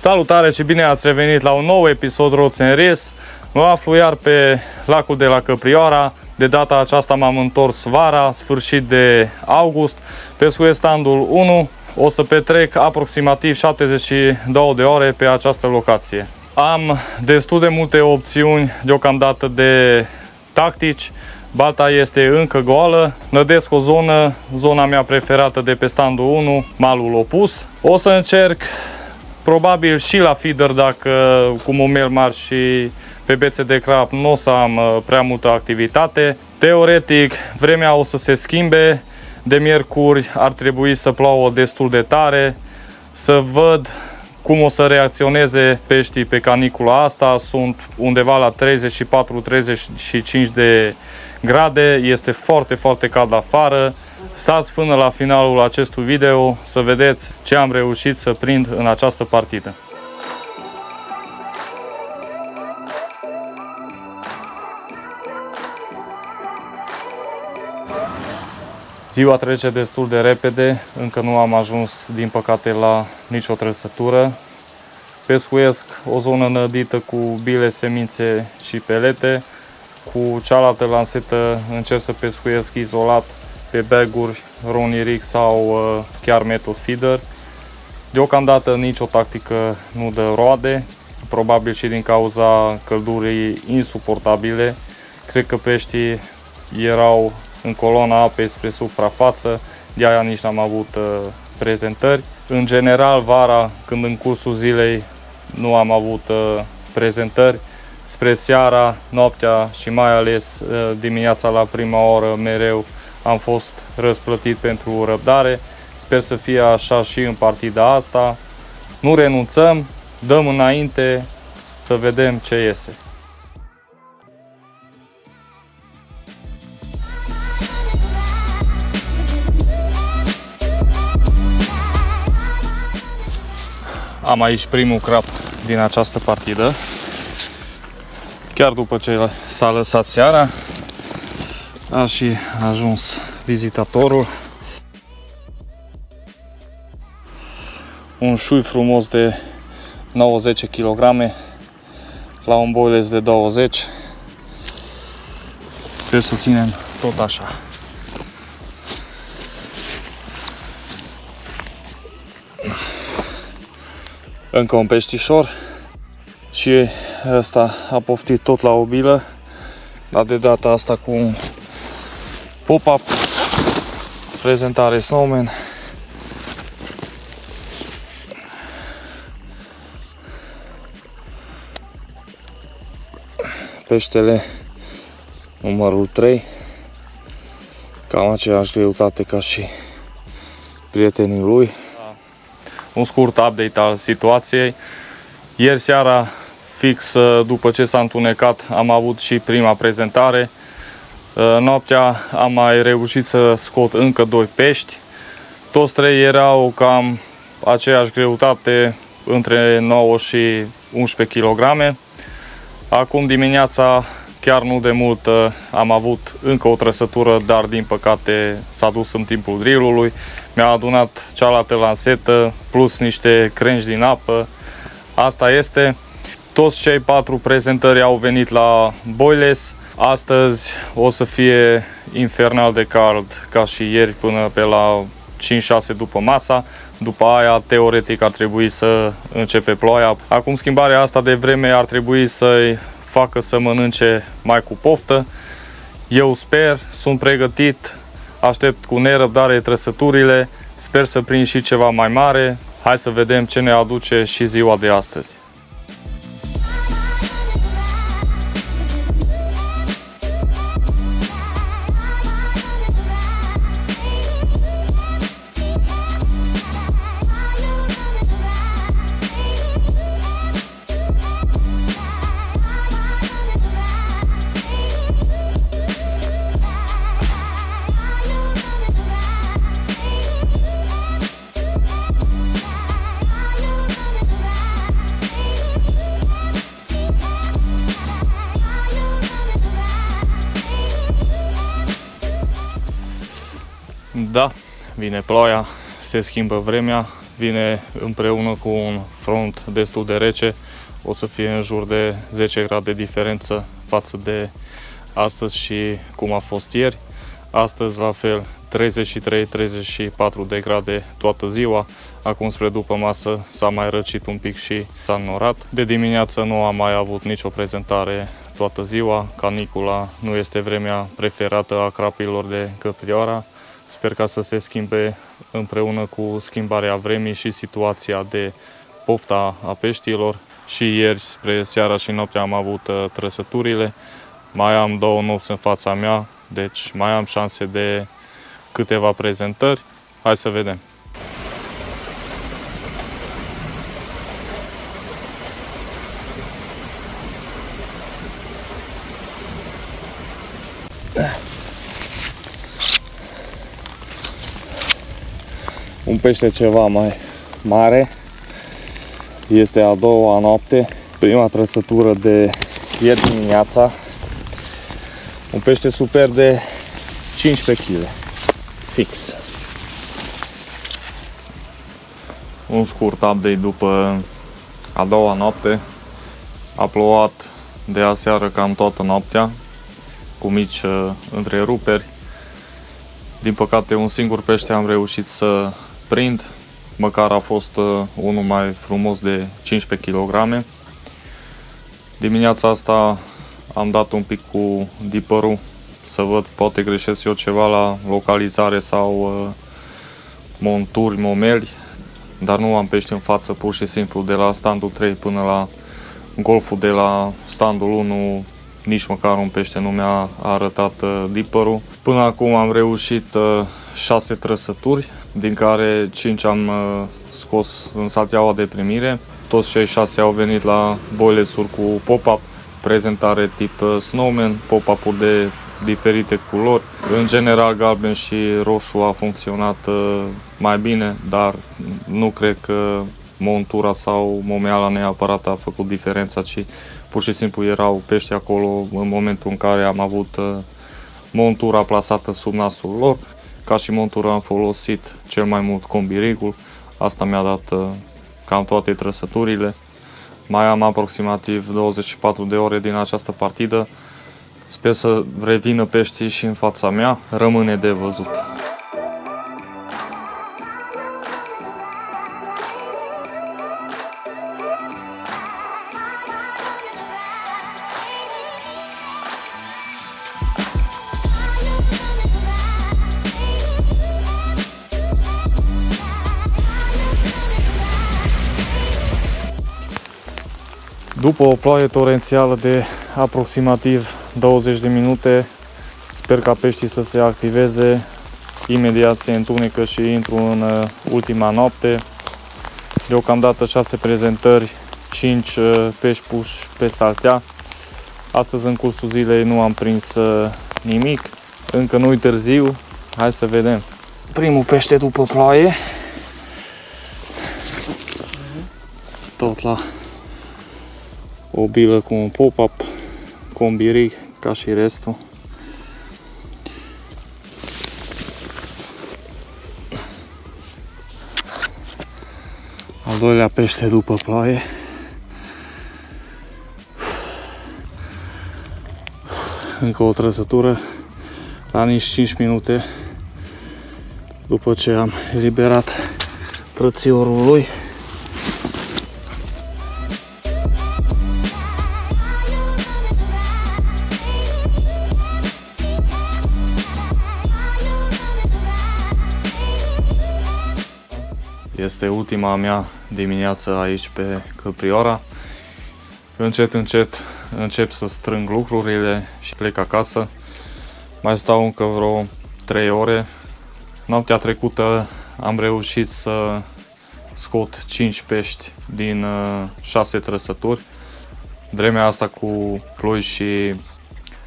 Salutare și bine ați revenit la un nou episod Roți în Res. Mă aflu iar pe lacul de la Căprioara. De data aceasta m-am întors vara, sfârșit de august, pe standul 1. O să petrec aproximativ 72 de ore pe această locație. Am destul de multe opțiuni deocamdată de tactici. Balta este încă goală. Nădesc o zonă, zona mea preferată de pe standul 1, malul opus. O să încerc probabil și la feeder dacă cu mumel mari și pe bețe de crap nu o să am uh, prea multă activitate. Teoretic, vremea o să se schimbe. De miercuri ar trebui să plouă destul de tare. Să văd cum o să reacționeze peștii pe canicula asta. Sunt undeva la 34-35 de grade. Este foarte, foarte cald afară. Stați până la finalul acestui video să vedeți ce am reușit să prind în această partidă. Ziua trece destul de repede, încă nu am ajuns, din păcate, la nicio trăsătură. Pescuiesc o zonă nădită cu bile, semințe și pelete. Cu cealaltă lansetă încerc să pescuiesc izolat pe baguri, roniric sau uh, chiar method feeder. Deocamdată nicio tactică nu dă roade, probabil și din cauza căldurii insuportabile. Cred că peștii erau în coloana apei spre suprafață, de aia nici n-am avut uh, prezentări. În general, vara, când în cursul zilei nu am avut uh, prezentări, spre seara, noaptea și mai ales uh, dimineața la prima oră mereu am fost răsplătit pentru răbdare. Sper să fie așa și în partida asta. Nu renunțăm, dăm înainte să vedem ce iese. Am aici primul crap din această partidă. Chiar după ce s-a lăsat seara, a și ajuns vizitatorul. Un șui frumos de 90 kg la un boiles de 20. Trebuie să o ținem tot așa. Încă un peștișor și ăsta a poftit tot la o bilă, dar de data asta cu un pop-up, prezentare snowman. Peștele numărul 3, cam aceeași greutate ca și prietenii lui. Un scurt update al situației. Ieri seara, fix după ce s-a întunecat, am avut și prima prezentare Uh, noaptea am mai reușit să scot încă doi pești. Toți trei erau cam aceeași greutate, între 9 și 11 kg. Acum dimineața, chiar nu de mult, uh, am avut încă o trăsătură, dar din păcate s-a dus în timpul drillului. Mi-a adunat cealaltă lansetă, plus niște crengi din apă. Asta este. Toți cei patru prezentări au venit la Boiles. Astăzi o să fie infernal de cald ca și ieri până pe la 5-6 după masa. După aia, teoretic, ar trebui să începe ploaia. Acum, schimbarea asta de vreme ar trebui să-i facă să mănânce mai cu poftă. Eu sper, sunt pregătit, aștept cu nerăbdare trăsăturile, sper să prind și ceva mai mare. Hai să vedem ce ne aduce și ziua de astăzi. Da, vine ploaia, se schimbă vremea, vine împreună cu un front destul de rece. O să fie în jur de 10 grade diferență față de astăzi și cum a fost ieri. Astăzi, la fel, 33-34 de grade toată ziua. Acum spre după masă s-a mai răcit un pic și s-a înnorat. De dimineață nu am mai avut nicio prezentare toată ziua. Canicula nu este vremea preferată a crapilor de căprioara. Sper ca să se schimbe împreună cu schimbarea vremii și situația de pofta a peștilor. Și ieri, spre seara și noaptea, am avut uh, trăsăturile. Mai am două nopți în fața mea, deci mai am șanse de câteva prezentări. Hai să vedem. Un pește ceva mai mare. Este a doua noapte. Prima trăsătură de ieri dimineața. Un pește super de 15 kg. Fix. Un scurt update după a doua noapte. A plouat de aseară cam toată noaptea, cu mici uh, întreruperi. Din păcate, un singur pește am reușit să prind, măcar a fost uh, unul mai frumos de 15 kg. Dimineața asta am dat un pic cu dipărul să văd, poate greșesc eu ceva la localizare sau uh, monturi, momeli, dar nu am pește în față, pur și simplu de la standul 3 până la golful de la standul 1 nici măcar un pește nu mi-a arătat uh, dipărul. Până acum am reușit uh, 6 trăsături, din care 5 am uh, scos în salteaua de primire. Toți cei 6 au venit la boilesuri cu pop-up, prezentare tip uh, snowman, pop-up-uri de diferite culori. În general galben și roșu a funcționat uh, mai bine, dar nu cred că montura sau momeala neapărat a făcut diferența, ci pur și simplu erau pești acolo în momentul în care am avut uh, montura plasată sub nasul lor. Ca și montură am folosit cel mai mult combirigul, asta mi-a dat uh, cam toate trăsăturile. Mai am aproximativ 24 de ore din această partidă. Sper să revină peștii și în fața mea, rămâne de văzut. După o ploaie torențială de aproximativ 20 de minute, sper ca peștii să se activeze. Imediat se întunecă și intru în uh, ultima noapte. Deocamdată 6 prezentări, 5 uh, pești puși pe saltea. Astăzi în cursul zilei nu am prins uh, nimic. Încă nu-i târziu. Hai să vedem. Primul pește după ploaie. Tot la o bilă cu un pop-up, combiric, ca și restul. Al doilea pește după ploaie. Încă o trăsătură la nici 5 minute după ce am eliberat frățiorul lui. Este ultima mea dimineață aici pe Căprioara. Încet, încet încep să strâng lucrurile și plec acasă. Mai stau încă vreo 3 ore. Noaptea trecută am reușit să scot 5 pești din 6 uh, trăsături. Vremea asta cu ploi și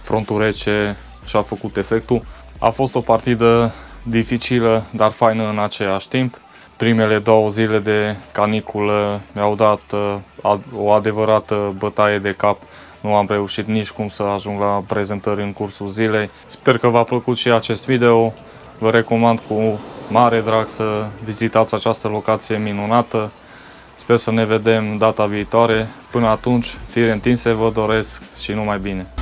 frontul rece și-a făcut efectul. A fost o partidă dificilă, dar faină în același timp primele două zile de caniculă mi-au dat uh, o adevărată bătaie de cap. Nu am reușit nici cum să ajung la prezentări în cursul zilei. Sper că v-a plăcut și acest video. Vă recomand cu mare drag să vizitați această locație minunată. Sper să ne vedem data viitoare. Până atunci, fire întinse vă doresc și numai bine!